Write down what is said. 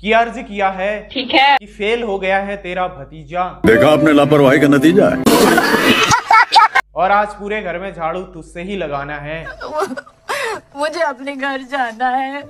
की अर्ज़ किया है ठीक है। कि फेल हो गया है तेरा भतीजा। देखा आपने लापरवाही का नतीजा है। और आज पूरे घर में झाड़ू तुझसे ही लगाना है। मुझे अपने घर जाना है।